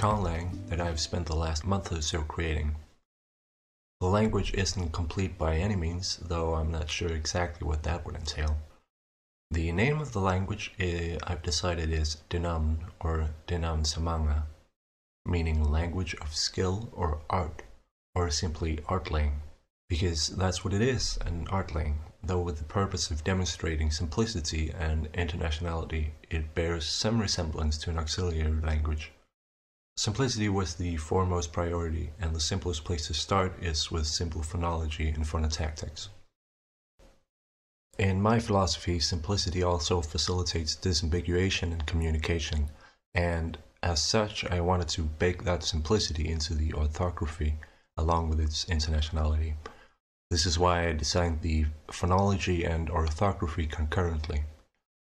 conlang that I've spent the last month or so creating. The language isn't complete by any means, though I'm not sure exactly what that would entail. The name of the language eh, I've decided is Denam or Denam Samanga, meaning language of skill or art, or simply artlang, because that's what it is, an artlang, though with the purpose of demonstrating simplicity and internationality, it bears some resemblance to an auxiliary language. Simplicity was the foremost priority, and the simplest place to start is with simple phonology and phonotactics. In my philosophy, simplicity also facilitates disambiguation and communication, and as such, I wanted to bake that simplicity into the orthography along with its internationality. This is why I designed the phonology and orthography concurrently.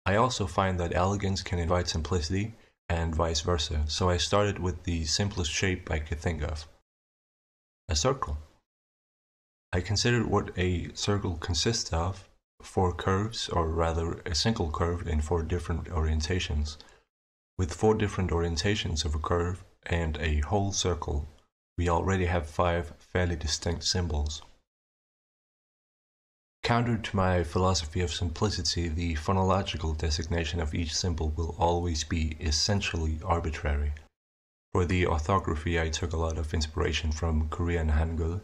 I also find that elegance can invite simplicity and vice versa, so I started with the simplest shape I could think of a circle. I considered what a circle consists of four curves, or rather a single curve in four different orientations. With four different orientations of a curve and a whole circle, we already have five fairly distinct symbols. Counter to my philosophy of simplicity, the phonological designation of each symbol will always be essentially arbitrary. For the orthography, I took a lot of inspiration from Korean Hangul,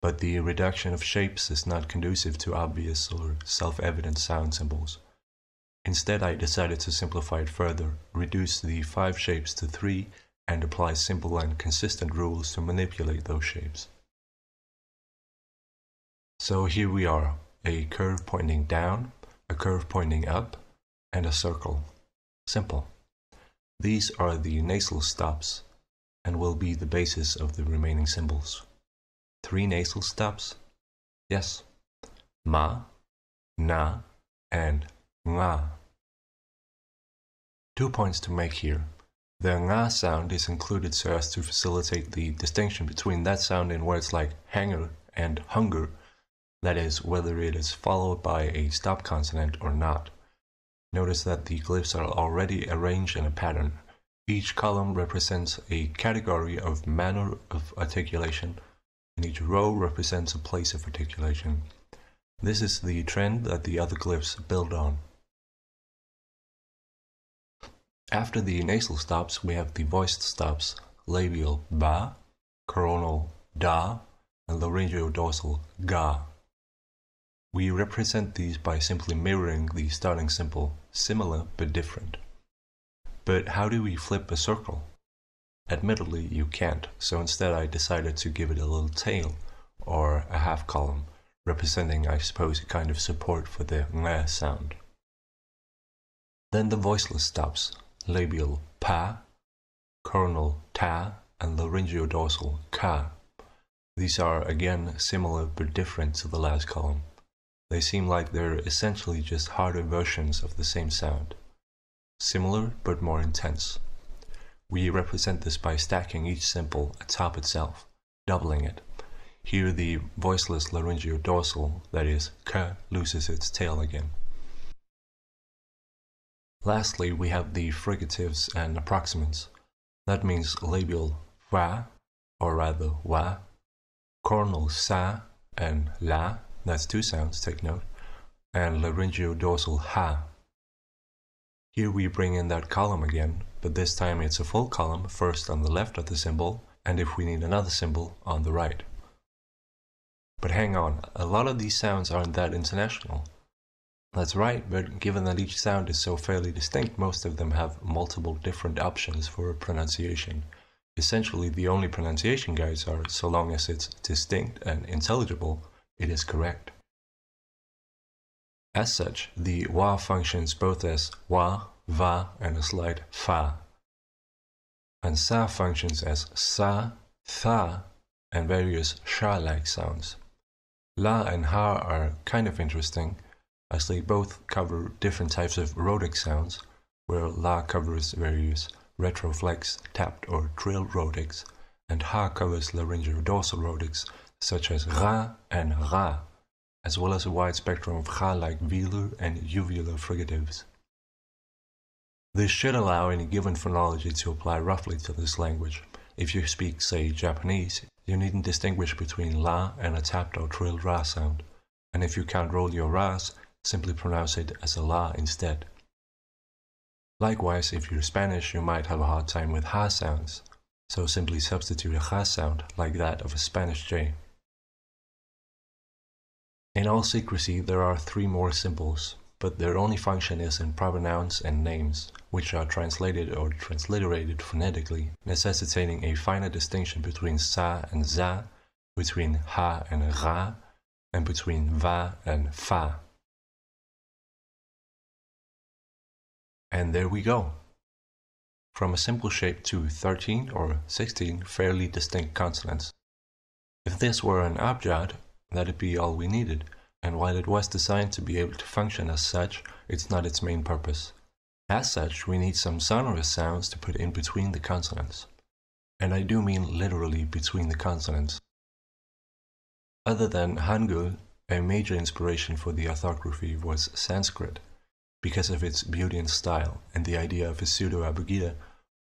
but the reduction of shapes is not conducive to obvious or self-evident sound symbols. Instead, I decided to simplify it further, reduce the five shapes to three, and apply simple and consistent rules to manipulate those shapes. So here we are, a curve pointing down, a curve pointing up, and a circle. Simple. These are the nasal stops and will be the basis of the remaining symbols. Three nasal stops? Yes. Ma, na, and nga. Two points to make here. The nga sound is included so as to facilitate the distinction between that sound in words like hanger and hunger that is, whether it is followed by a stop consonant or not. Notice that the glyphs are already arranged in a pattern. Each column represents a category of manner of articulation, and each row represents a place of articulation. This is the trend that the other glyphs build on. After the nasal stops, we have the voiced stops, labial ba, coronal da, and laryngeal-dorsal ga. We represent these by simply mirroring the starting symbol, similar but different. But how do we flip a circle? Admittedly, you can't, so instead I decided to give it a little tail, or a half column, representing, I suppose, a kind of support for the ng sound. Then the voiceless stops, labial pa, coronal ta, and laryngeal dorsal ka. These are again similar but different to the last column. They seem like they're essentially just harder versions of the same sound. Similar, but more intense. We represent this by stacking each symbol atop itself, doubling it. Here the voiceless laryngeal dorsal, that is, k, loses its tail again. Lastly, we have the fricatives and approximants. That means labial wa, or rather wa, coronal sa, and la, that's two sounds, take note. And laryngeal dorsal ha. Here we bring in that column again, but this time it's a full column, first on the left of the symbol, and if we need another symbol, on the right. But hang on, a lot of these sounds aren't that international. That's right, but given that each sound is so fairly distinct, most of them have multiple different options for pronunciation. Essentially, the only pronunciation guides are so long as it's distinct and intelligible, it is correct. As such, the wa functions both as wa, va, and a slight fa. And sa functions as sa, tha, and various sha-like sounds. La and ha are kind of interesting, as they both cover different types of rhotic sounds, where la covers various retroflex, tapped, or trill rhotics, and ha covers laryngeal dorsal rhotics such as Ra and Ra, as well as a wide spectrum of Ga-like velar and uvular fricatives. This should allow any given phonology to apply roughly to this language. If you speak, say, Japanese, you needn't distinguish between la and a tapped or trilled ra sound. And if you can't roll your ras, simply pronounce it as a la instead. Likewise, if you're Spanish, you might have a hard time with ha sounds, so simply substitute a ha sound like that of a Spanish J. In all secrecy, there are three more symbols, but their only function is in proper nouns and names, which are translated or transliterated phonetically, necessitating a finer distinction between sa and za, between ha and ra, and between va and fa. And there we go. From a simple shape to 13 or 16 fairly distinct consonants. If this were an abjad, that'd be all we needed and while it was designed to be able to function as such, it's not its main purpose. As such, we need some sonorous sounds to put in between the consonants. And I do mean literally between the consonants. Other than Hangul, a major inspiration for the orthography was Sanskrit, because of its beauty and style, and the idea of a pseudo-abugida,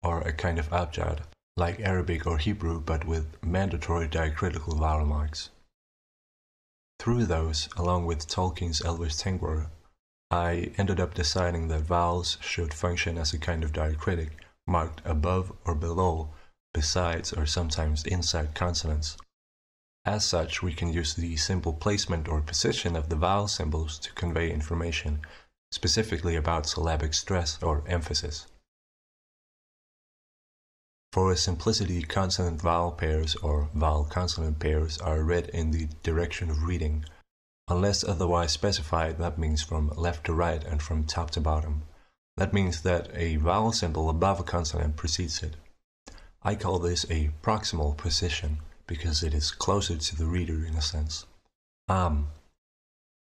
or a kind of abjad, like Arabic or Hebrew but with mandatory diacritical vowel marks. Through those, along with Tolkien's Elvish Tengwar, I ended up deciding that vowels should function as a kind of diacritic, marked above or below, besides or sometimes inside consonants. As such, we can use the simple placement or position of the vowel symbols to convey information, specifically about syllabic stress or emphasis. For simplicity, consonant-vowel pairs or vowel-consonant pairs are read in the direction of reading. Unless otherwise specified, that means from left to right and from top to bottom. That means that a vowel symbol above a consonant precedes it. I call this a proximal position because it is closer to the reader in a sense. Am.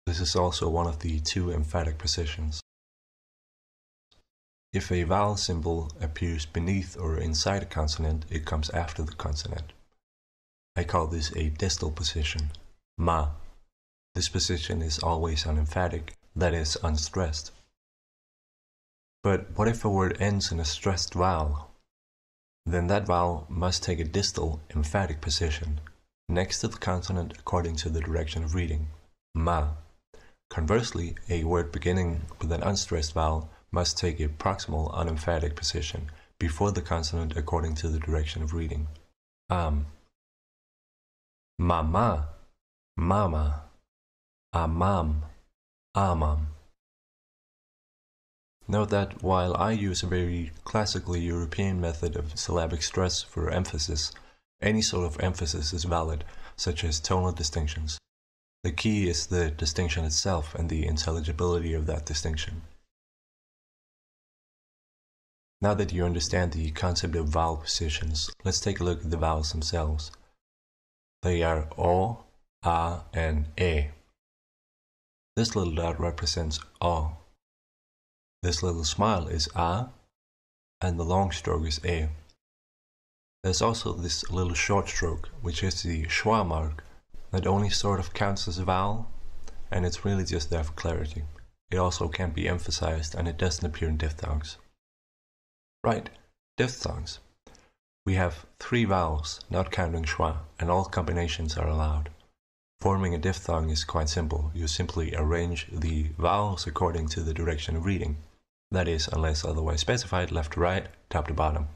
This is also one of the two emphatic positions. If a vowel symbol appears beneath or inside a consonant, it comes after the consonant. I call this a distal position, ma. This position is always unemphatic, that is, unstressed. But what if a word ends in a stressed vowel? Then that vowel must take a distal, emphatic position, next to the consonant according to the direction of reading, ma. Conversely, a word beginning with an unstressed vowel must take a proximal unemphatic position before the consonant according to the direction of reading. Am. Mama, mama, amam, amam. Note that while I use a very classically European method of syllabic stress for emphasis, any sort of emphasis is valid, such as tonal distinctions. The key is the distinction itself and the intelligibility of that distinction. Now that you understand the concept of vowel positions, let's take a look at the vowels themselves. They are O, A, and E. This little dot represents O. This little smile is A, and the long stroke is E. There's also this little short stroke, which is the schwa mark, that only sort of counts as a vowel, and it's really just there for clarity. It also can't be emphasized, and it doesn't appear in diphthongs. Right, diphthongs. We have three vowels, not counting schwa, and all combinations are allowed. Forming a diphthong is quite simple. You simply arrange the vowels according to the direction of reading. That is, unless otherwise specified, left to right, top to bottom.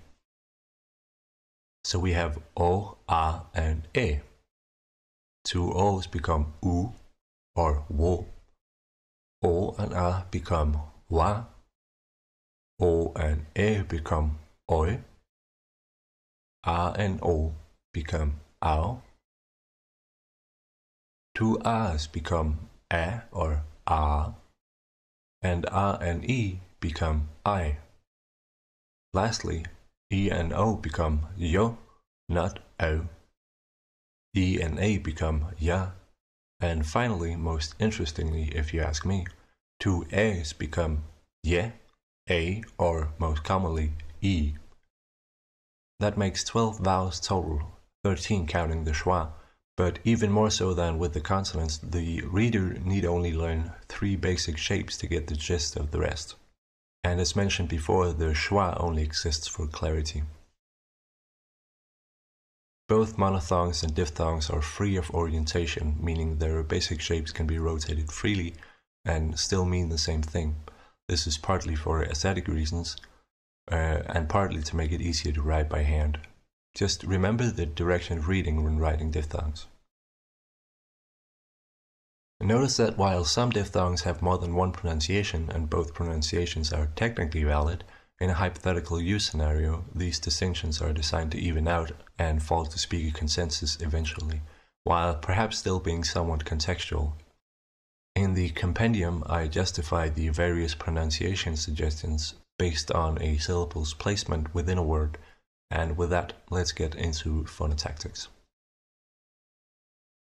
So we have O, A, and E. Two O's become U or Wo. O and A become Wa O and A become Oi. R and O become Ao. Two R's become A or R. And R and E become I. Lastly, E and O become Yo, not O. E and A become Ya. And finally, most interestingly, if you ask me, two A's become Ye a, or most commonly E. That makes 12 vowels total, 13 counting the schwa. But even more so than with the consonants, the reader need only learn three basic shapes to get the gist of the rest. And as mentioned before, the schwa only exists for clarity. Both monophthongs and diphthongs are free of orientation, meaning their basic shapes can be rotated freely and still mean the same thing. This is partly for aesthetic reasons uh, and partly to make it easier to write by hand. Just remember the direction of reading when writing diphthongs. Notice that while some diphthongs have more than one pronunciation and both pronunciations are technically valid, in a hypothetical use scenario, these distinctions are designed to even out and fall to speaker consensus eventually, while perhaps still being somewhat contextual. In the compendium, I justify the various pronunciation suggestions based on a syllable's placement within a word, and with that, let's get into phonotactics.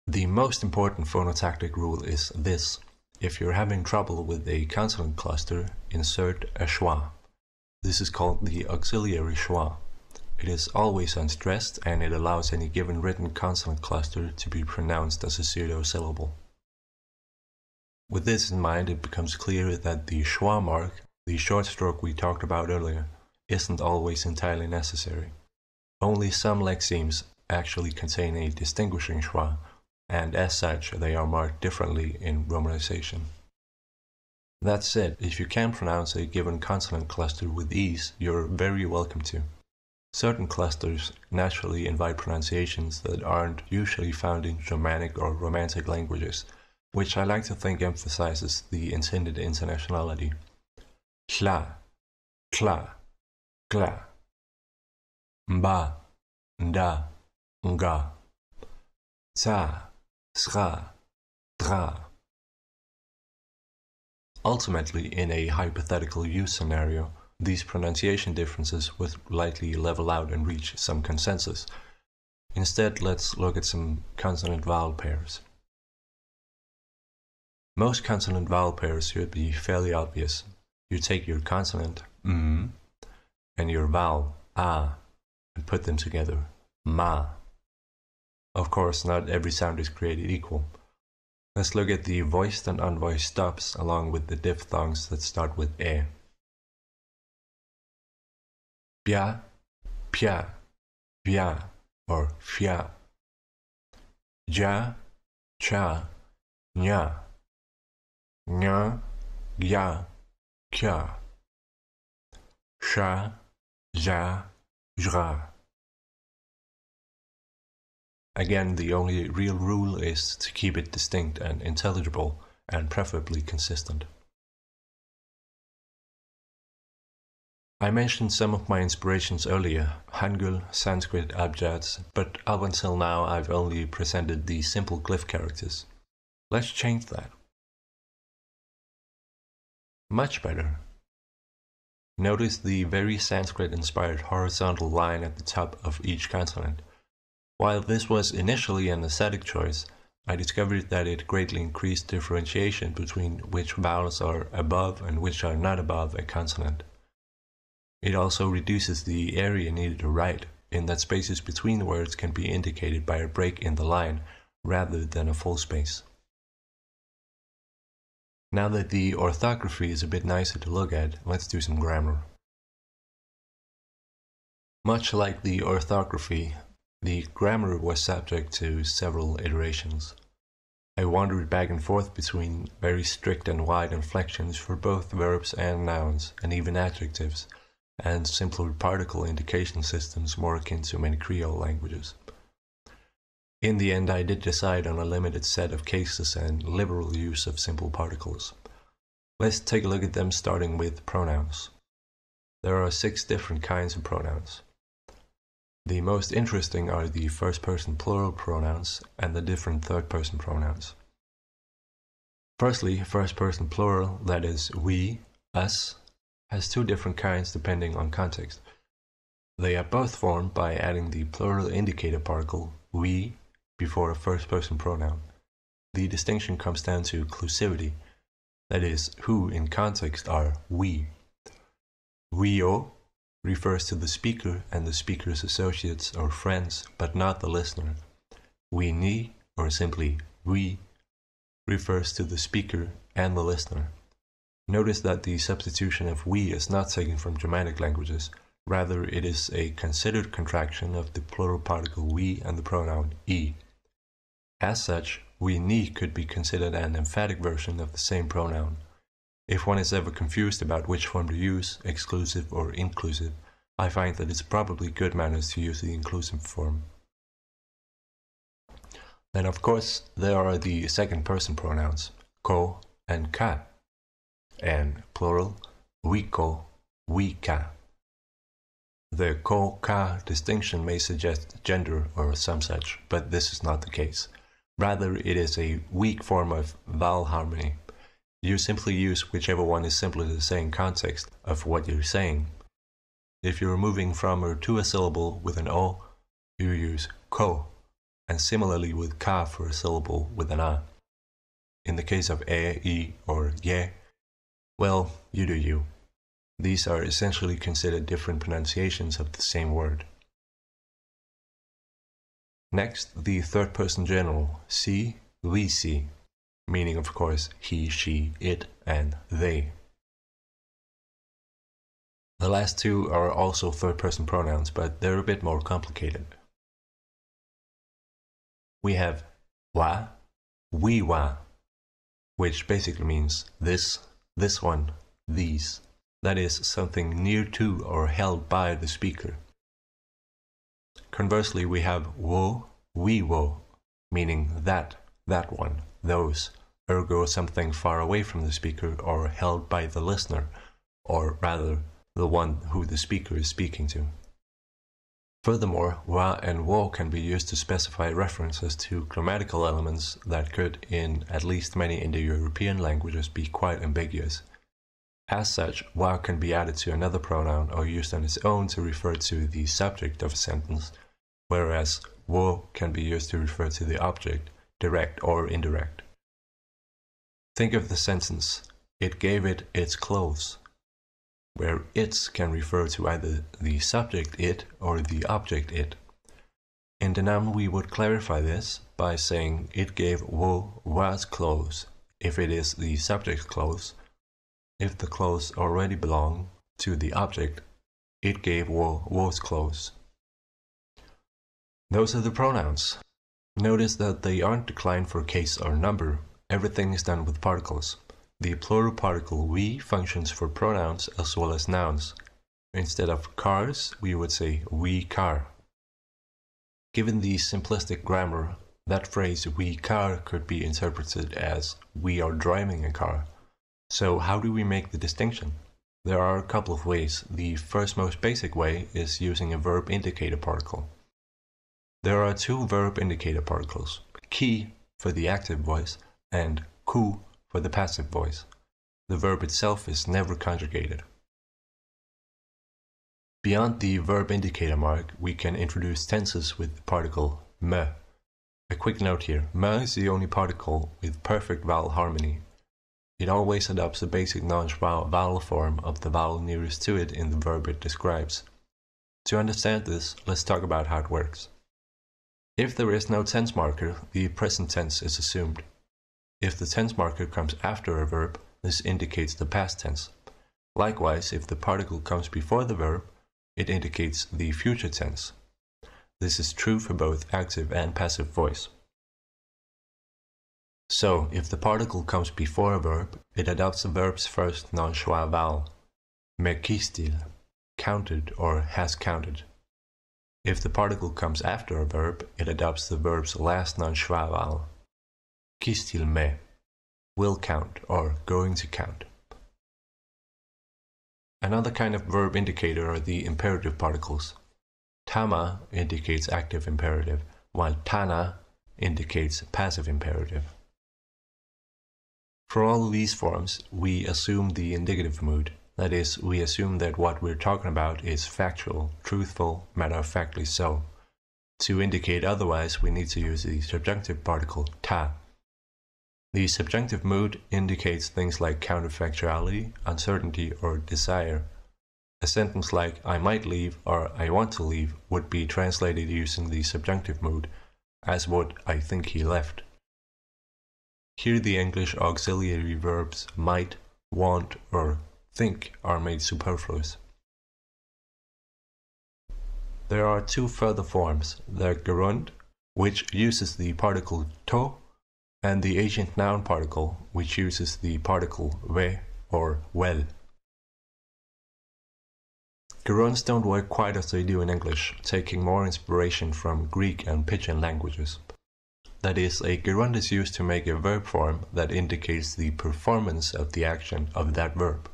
The most important phonotactic rule is this. If you're having trouble with a consonant cluster, insert a schwa. This is called the auxiliary schwa. It is always unstressed and it allows any given written consonant cluster to be pronounced as a pseudo syllable. With this in mind, it becomes clear that the schwa mark, the short stroke we talked about earlier, isn't always entirely necessary. Only some lexemes actually contain a distinguishing schwa, and as such they are marked differently in romanization. That said, if you can pronounce a given consonant cluster with ease, you're very welcome to. Certain clusters naturally invite pronunciations that aren't usually found in Germanic or Romantic languages, which I like to think emphasizes the intended internationality. Kla, kla, kla. Mba, nda, nga. Ta, sra, dra. Ultimately, in a hypothetical use scenario, these pronunciation differences would likely level out and reach some consensus. Instead, let's look at some consonant vowel pairs. Most consonant vowel pairs should be fairly obvious. You take your consonant, mm, and your vowel, ah, and put them together, ma. Of course, not every sound is created equal. Let's look at the voiced and unvoiced stops along with the diphthongs that start with e. Pia, pia, via, or fia. Ja, cha, nya. Nya, gya, kya. Sha, ja, jra. Again, the only real rule is to keep it distinct and intelligible, and preferably consistent. I mentioned some of my inspirations earlier, Hangul, Sanskrit, Abjads, but up until now I've only presented the simple glyph characters. Let's change that. Much better. Notice the very Sanskrit-inspired horizontal line at the top of each consonant. While this was initially an aesthetic choice, I discovered that it greatly increased differentiation between which vowels are above and which are not above a consonant. It also reduces the area needed to write, in that spaces between words can be indicated by a break in the line rather than a full space. Now that the orthography is a bit nicer to look at, let's do some grammar. Much like the orthography, the grammar was subject to several iterations. I wandered back and forth between very strict and wide inflections for both verbs and nouns, and even adjectives, and simpler particle indication systems more akin to many Creole languages. In the end, I did decide on a limited set of cases and liberal use of simple particles. Let's take a look at them starting with pronouns. There are six different kinds of pronouns. The most interesting are the first person plural pronouns and the different third person pronouns. Firstly, first person plural, that is, we, us, has two different kinds depending on context. They are both formed by adding the plural indicator particle, we, before a first person pronoun. The distinction comes down to clusivity, that is, who in context are we. We-o refers to the speaker and the speaker's associates or friends, but not the listener. We ni, or simply we, refers to the speaker and the listener. Notice that the substitution of we is not taken from Germanic languages, rather it is a considered contraction of the plural particle we and the pronoun e. As such, we ni could be considered an emphatic version of the same pronoun. If one is ever confused about which form to use, exclusive or inclusive, I find that it's probably good manners to use the inclusive form. Then, of course, there are the second person pronouns, ko and ka, and plural, wiko, wika. The ko ka distinction may suggest gender or some such, but this is not the case. Rather, it is a weak form of vowel harmony. You simply use whichever one is simpler to say in context of what you're saying. If you're moving from or to a syllable with an o, you use ko and similarly with ka for a syllable with an a. In the case of e, e, or ye, well, you do you. These are essentially considered different pronunciations of the same word. Next, the third person general, si, we see, meaning of course he, she, it, and they. The last two are also third person pronouns, but they're a bit more complicated we have wa, we wa, which basically means this, this one, these. That is something near to or held by the speaker. Conversely, we have wo, we wo, meaning that, that one, those, ergo something far away from the speaker or held by the listener, or rather, the one who the speaker is speaking to. Furthermore, wa and wo can be used to specify references to grammatical elements that could, in at least many Indo-European languages, be quite ambiguous. As such, wa can be added to another pronoun or used on its own to refer to the subject of a sentence, whereas wo can be used to refer to the object, direct or indirect. Think of the sentence, it gave it its clothes where its can refer to either the subject it or the object it. In the noun, we would clarify this by saying it gave wo was clothes if it is the subject's clothes. If the clothes already belong to the object, it gave wo was clothes. Those are the pronouns. Notice that they aren't declined for case or number. Everything is done with particles. The plural particle we functions for pronouns as well as nouns. Instead of cars, we would say we car. Given the simplistic grammar, that phrase we car could be interpreted as we are driving a car. So how do we make the distinction? There are a couple of ways. The first most basic way is using a verb indicator particle. There are two verb indicator particles, ki for the active voice and ku for the passive voice. The verb itself is never conjugated. Beyond the verb indicator mark, we can introduce tenses with the particle me. A quick note here, me is the only particle with perfect vowel harmony. It always adopts the basic non-schwa vowel form of the vowel nearest to it in the verb it describes. To understand this, let's talk about how it works. If there is no tense marker, the present tense is assumed. If the tense marker comes after a verb, this indicates the past tense. Likewise, if the particle comes before the verb, it indicates the future tense. This is true for both active and passive voice. So, if the particle comes before a verb, it adopts the verb's first non-schwa vowel, mekistil, counted or has counted. If the particle comes after a verb, it adopts the verb's last non-schwa vowel, qui still may, will count or going to count. Another kind of verb indicator are the imperative particles. Tama indicates active imperative, while tana indicates passive imperative. For all these forms, we assume the indicative mood. That is, we assume that what we're talking about is factual, truthful, matter-of-factly so. To indicate otherwise, we need to use the subjunctive particle ta. The subjunctive mood indicates things like counterfactuality, uncertainty, or desire. A sentence like I might leave or I want to leave would be translated using the subjunctive mood, as would I think he left. Here the English auxiliary verbs might, want, or think are made superfluous. There are two further forms, the gerund, which uses the particle to, and the agent noun particle, which uses the particle ve or well. Gerunds don't work quite as they do in English, taking more inspiration from Greek and Pidgin languages. That is, a gerund is used to make a verb form that indicates the performance of the action of that verb.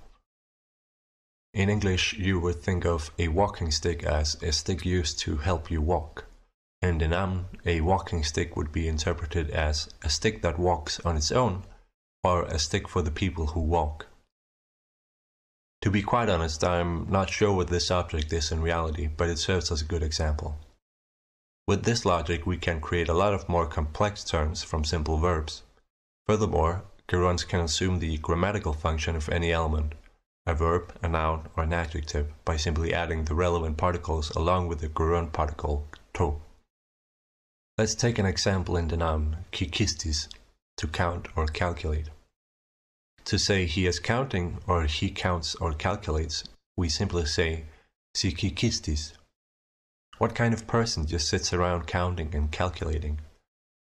In English, you would think of a walking stick as a stick used to help you walk. And in Am, a walking stick would be interpreted as a stick that walks on its own, or a stick for the people who walk. To be quite honest, I'm not sure what this object is in reality, but it serves as a good example. With this logic, we can create a lot of more complex terms from simple verbs. Furthermore, gerunds can assume the grammatical function of any element, a verb, a noun, or an adjective by simply adding the relevant particles along with the gerund particle to. Let's take an example in the noun kikistis, to count or calculate. To say he is counting or he counts or calculates, we simply say sikikistis. What kind of person just sits around counting and calculating?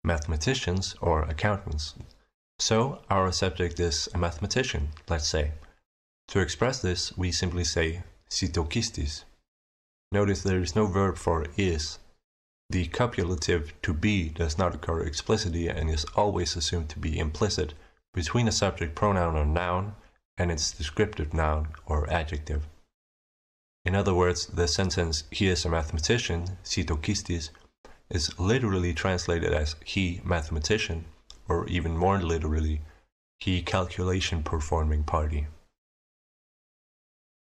Mathematicians or accountants. So our subject is a mathematician, let's say. To express this, we simply say sitokistis. Notice there is no verb for is. The copulative to be does not occur explicitly and is always assumed to be implicit between a subject pronoun or noun and its descriptive noun or adjective. In other words, the sentence he is a mathematician, sitokistis, is literally translated as he mathematician, or even more literally, he calculation performing party.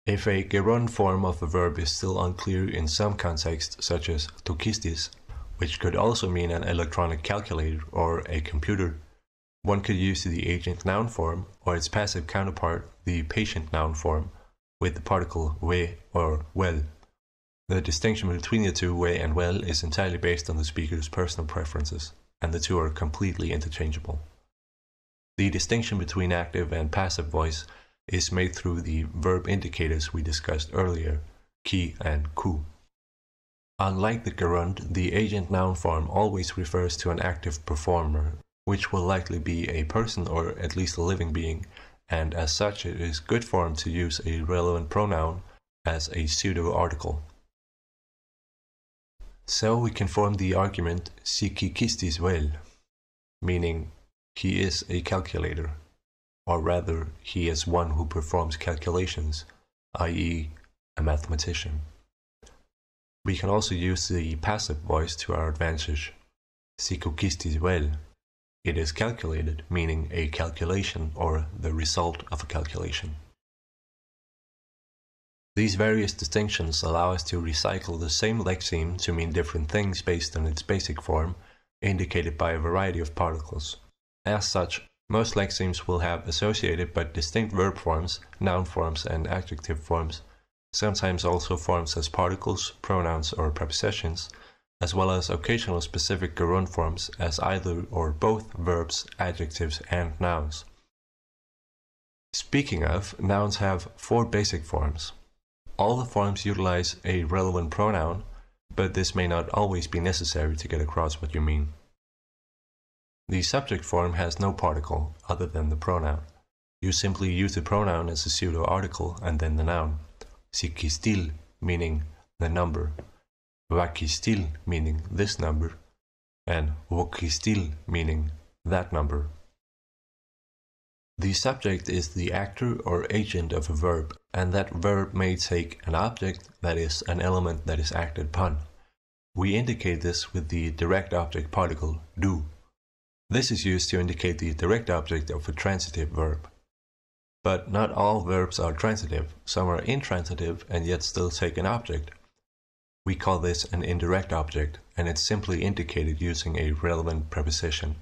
If a gerund form of a verb is still unclear in some contexts, such as tokistis, which could also mean an electronic calculator or a computer, one could use the agent noun form or its passive counterpart, the patient noun form, with the particle we or well. The distinction between the two we and well is entirely based on the speaker's personal preferences, and the two are completely interchangeable. The distinction between active and passive voice is made through the verb indicators we discussed earlier, ki and ku. Unlike the gerund, the agent noun form always refers to an active performer, which will likely be a person or at least a living being, and as such it is good form to use a relevant pronoun as a pseudo article. So we can form the argument sikikistis well, meaning he is a calculator or rather, he is one who performs calculations, i.e., a mathematician. We can also use the passive voice to our advantage. Si Sikokistis well. It is calculated, meaning a calculation or the result of a calculation. These various distinctions allow us to recycle the same lexeme to mean different things based on its basic form, indicated by a variety of particles. As such, most lexemes will have associated but distinct verb forms, noun forms, and adjective forms, sometimes also forms as particles, pronouns, or prepositions, as well as occasional specific gerund forms as either or both verbs, adjectives, and nouns. Speaking of, nouns have four basic forms. All the forms utilize a relevant pronoun, but this may not always be necessary to get across what you mean. The subject form has no particle other than the pronoun. You simply use the pronoun as a pseudo article and then the noun. Sikistil meaning the number, vakistil meaning this number, and vokistil meaning that number. The subject is the actor or agent of a verb, and that verb may take an object, that is, an element that is acted upon. We indicate this with the direct object particle do. This is used to indicate the direct object of a transitive verb. But not all verbs are transitive. Some are intransitive and yet still take an object. We call this an indirect object, and it's simply indicated using a relevant preposition.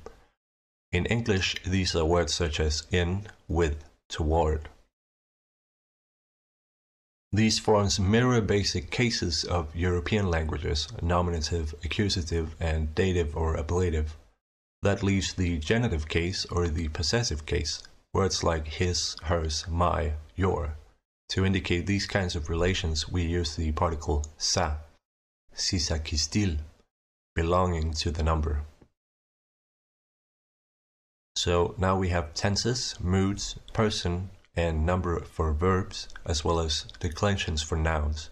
In English, these are words such as in, with, toward. These forms mirror basic cases of European languages, nominative, accusative, and dative or ablative. That leaves the genitive case or the possessive case, words like his, hers, my, your. To indicate these kinds of relations, we use the particle sa, si sa kistil, belonging to the number. So now we have tenses, moods, person, and number for verbs, as well as declensions for nouns.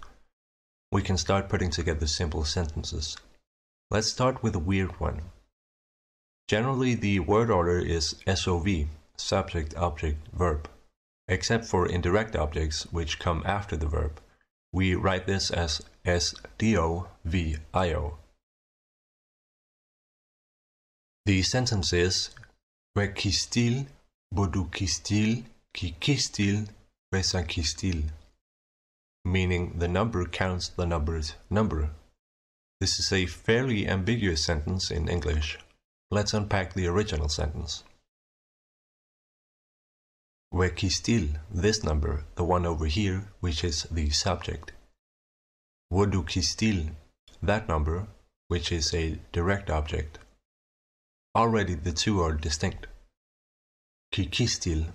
We can start putting together simple sentences. Let's start with a weird one. Generally, the word order is SOV, subject, object, verb, except for indirect objects which come after the verb. We write this as SDOVIO. The sentence is Wekistil, bodukistil, kikistil, vesakistil, meaning the number counts the number's number. This is a fairly ambiguous sentence in English. Let's unpack the original sentence. Wekistil, this number, the one over here, which is the subject. Wodukistil, that number, which is a direct object. Already the two are distinct. Kikistil,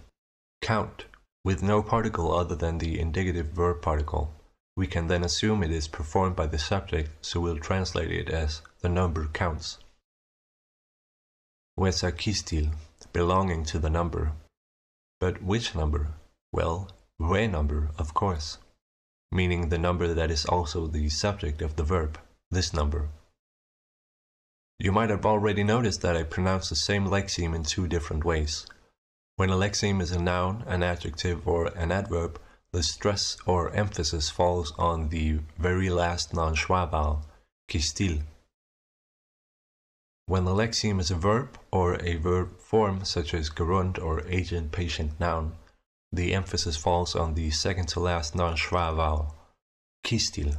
count, with no particle other than the indicative verb particle. We can then assume it is performed by the subject, so we'll translate it as the number counts. Wesakistil, belonging to the number. But which number? Well, we number, of course, meaning the number that is also the subject of the verb, this number. You might have already noticed that I pronounce the same lexeme in two different ways. When a lexeme is a noun, an adjective, or an adverb, the stress or emphasis falls on the very last non-schwa vowel, kistil. When the lexeme is a verb or a verb form such as gerund or agent patient noun, the emphasis falls on the second to last non-schwa vowel, kistil.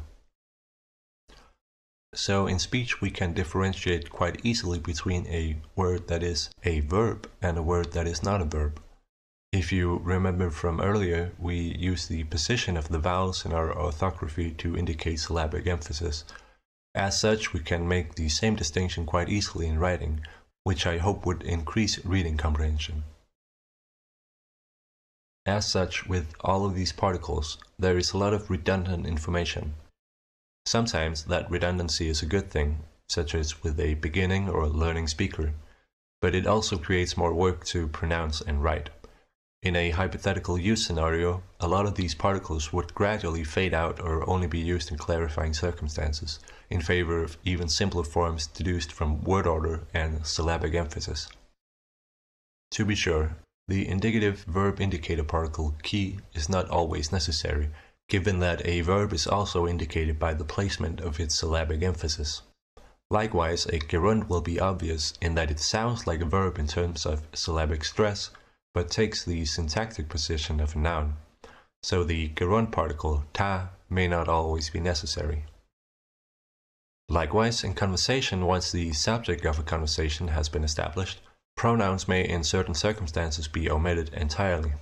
So in speech we can differentiate quite easily between a word that is a verb and a word that is not a verb. If you remember from earlier, we use the position of the vowels in our orthography to indicate syllabic emphasis. As such, we can make the same distinction quite easily in writing, which I hope would increase reading comprehension. As such, with all of these particles, there is a lot of redundant information. Sometimes that redundancy is a good thing, such as with a beginning or learning speaker, but it also creates more work to pronounce and write. In a hypothetical use scenario, a lot of these particles would gradually fade out or only be used in clarifying circumstances, in favor of even simpler forms deduced from word order and syllabic emphasis. To be sure, the indicative verb indicator particle ki is not always necessary, given that a verb is also indicated by the placement of its syllabic emphasis. Likewise, a gerund will be obvious in that it sounds like a verb in terms of syllabic stress, but takes the syntactic position of a noun. So the gerund particle ta may not always be necessary. Likewise, in conversation, once the subject of a conversation has been established, pronouns may in certain circumstances be omitted entirely.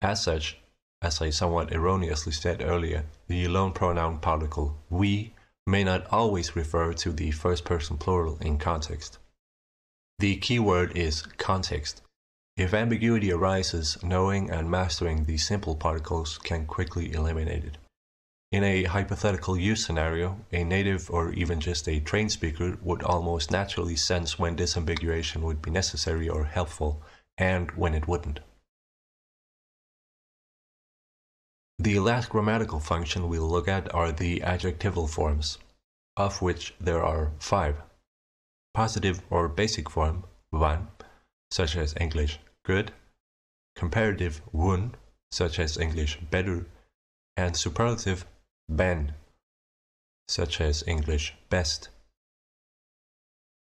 As such, as I somewhat erroneously said earlier, the lone pronoun particle we may not always refer to the first person plural in context. The key word is context. If ambiguity arises, knowing and mastering these simple particles can quickly eliminate it. In a hypothetical use scenario, a native or even just a trained speaker would almost naturally sense when disambiguation would be necessary or helpful, and when it wouldn't. The last grammatical function we'll look at are the adjectival forms, of which there are five. Positive or basic form, one, such as English good, comparative wun, such as English better, and superlative ben, such as English best.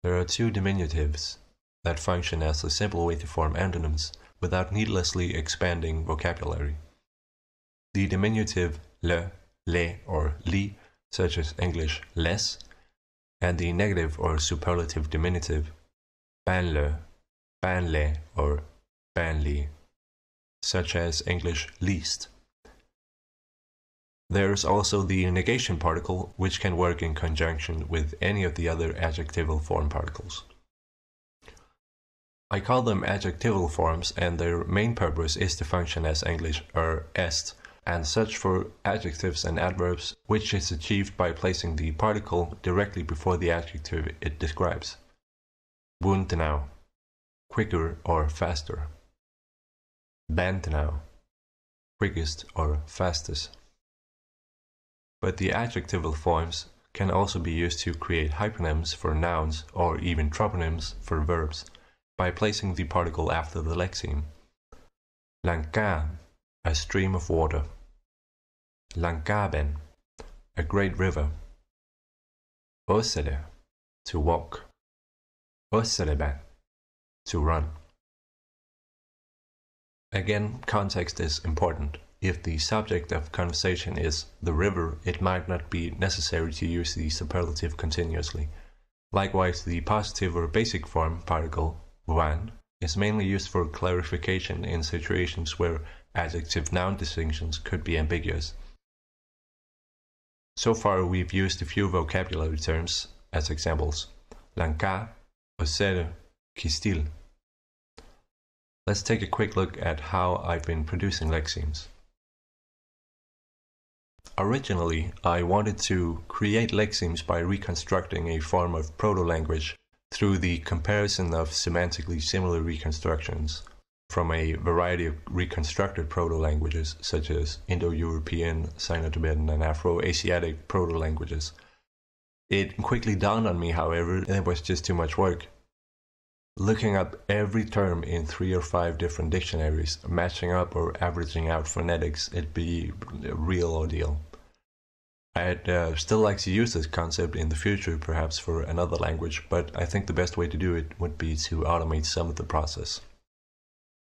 There are two diminutives that function as a simple way to form antonyms without needlessly expanding vocabulary. The diminutive le, le, or li, such as English less, and the negative or superlative diminutive ban le, or ban li, such as English least. There is also the negation particle, which can work in conjunction with any of the other adjectival form particles. I call them adjectival forms, and their main purpose is to function as English er est, and search for adjectives and adverbs, which is achieved by placing the particle directly before the adjective it describes. Buntenau, quicker or faster. Bantenau, quickest or fastest. But the adjectival forms can also be used to create hyponyms for nouns or even troponyms for verbs by placing the particle after the lexeme. Lanka, a stream of water. Lankaben, a great river. Osele, to walk. Oseleben, to run. Again, context is important. If the subject of conversation is the river, it might not be necessary to use the superlative continuously. Likewise, the positive or basic form particle Wan is mainly used for clarification in situations where adjective-noun distinctions could be ambiguous. So far, we've used a few vocabulary terms as examples. Lanka, Osere, Kistil. Let's take a quick look at how I've been producing lexemes. Originally, I wanted to create lexemes by reconstructing a form of proto-language through the comparison of semantically similar reconstructions from a variety of reconstructed proto-languages such as Indo-European, Sino-Tibetan, and Afro-Asiatic proto-languages. It quickly dawned on me, however, that it was just too much work. Looking up every term in three or five different dictionaries, matching up or averaging out phonetics, it'd be a real ordeal. I'd uh, still like to use this concept in the future, perhaps for another language, but I think the best way to do it would be to automate some of the process.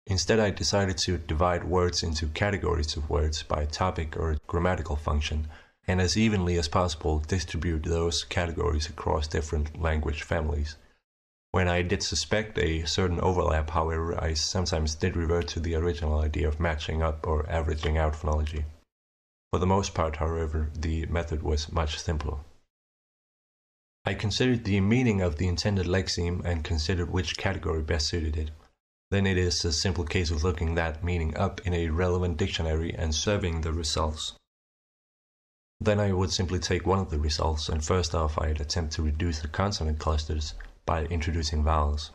Instead, I decided to divide words into categories of words by topic or grammatical function, and as evenly as possible distribute those categories across different language families. When I did suspect a certain overlap, however, I sometimes did revert to the original idea of matching up or averaging out phonology. For the most part, however, the method was much simpler. I considered the meaning of the intended lexeme and considered which category best suited it. Then it is a simple case of looking that meaning up in a relevant dictionary and serving the results. Then I would simply take one of the results and first off I'd attempt to reduce the consonant clusters by introducing vowels.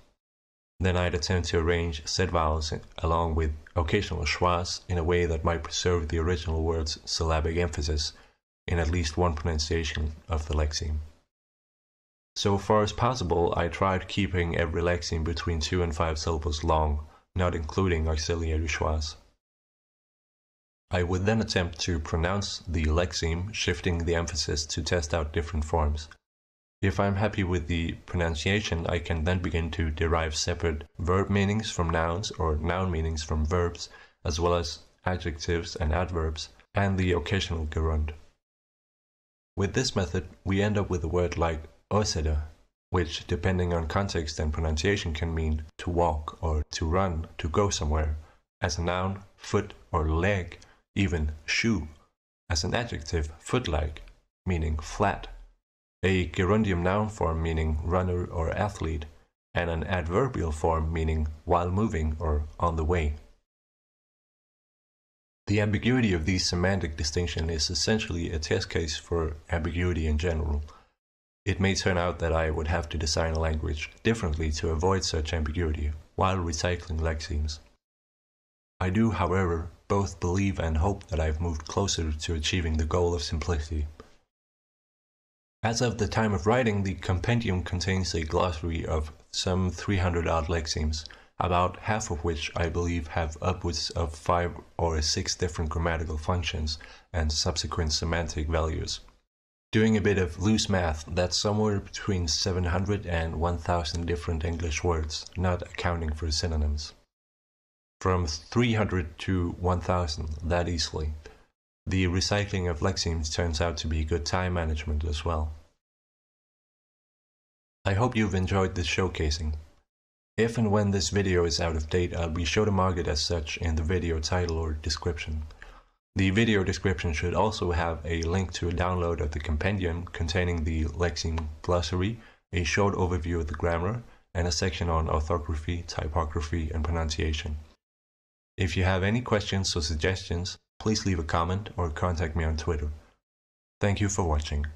Then I'd attempt to arrange said vowels along with occasional schwas in a way that might preserve the original word's syllabic emphasis in at least one pronunciation of the lexeme. So far as possible, I tried keeping every lexeme between two and five syllables long, not including auxiliary schwas. I would then attempt to pronounce the lexeme, shifting the emphasis to test out different forms. If I'm happy with the pronunciation, I can then begin to derive separate verb meanings from nouns or noun meanings from verbs, as well as adjectives and adverbs, and the occasional gerund. With this method, we end up with a word like osede, which, depending on context and pronunciation, can mean to walk or to run, to go somewhere. As a noun, foot or leg, even shoe. As an adjective, foot-like, meaning flat a gerundium noun form meaning runner or athlete, and an adverbial form meaning while moving or on the way. The ambiguity of these semantic distinctions is essentially a test case for ambiguity in general. It may turn out that I would have to design a language differently to avoid such ambiguity while recycling lexemes. I do, however, both believe and hope that I've moved closer to achieving the goal of simplicity. As of the time of writing, the compendium contains a glossary of some 300 odd lexemes, about half of which I believe have upwards of five or six different grammatical functions and subsequent semantic values. Doing a bit of loose math, that's somewhere between 700 and 1000 different English words, not accounting for synonyms. From 300 to 1000, that easily. The recycling of lexemes turns out to be good time management as well. I hope you've enjoyed this showcasing. If and when this video is out of date, I'll be sure to mark it as such in the video title or description. The video description should also have a link to a download of the compendium containing the lexeme glossary, a short overview of the grammar, and a section on orthography, typography, and pronunciation. If you have any questions or suggestions, please leave a comment or contact me on Twitter. Thank you for watching.